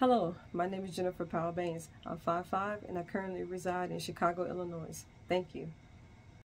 Hello, my name is Jennifer Powell Baines. I'm 5'5 and I currently reside in Chicago, Illinois. Thank you.